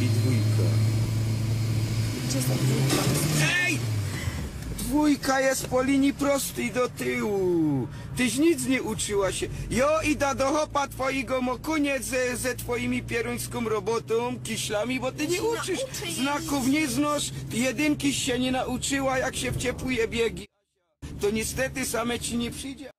I dwójka. Ej! Dwójka jest po linii prostej do tyłu. Tyś nic nie uczyła się. Jo ida do hopa twojego mokuniec ze, ze twoimi pieruńską robotą, kiślami, bo ty nie uczysz. Znaków nie znasz, jedynki się nie nauczyła, jak się wciepuje biegi. To niestety same ci nie przyjdzie.